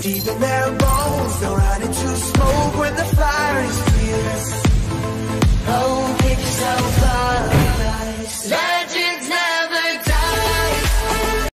deep in their bones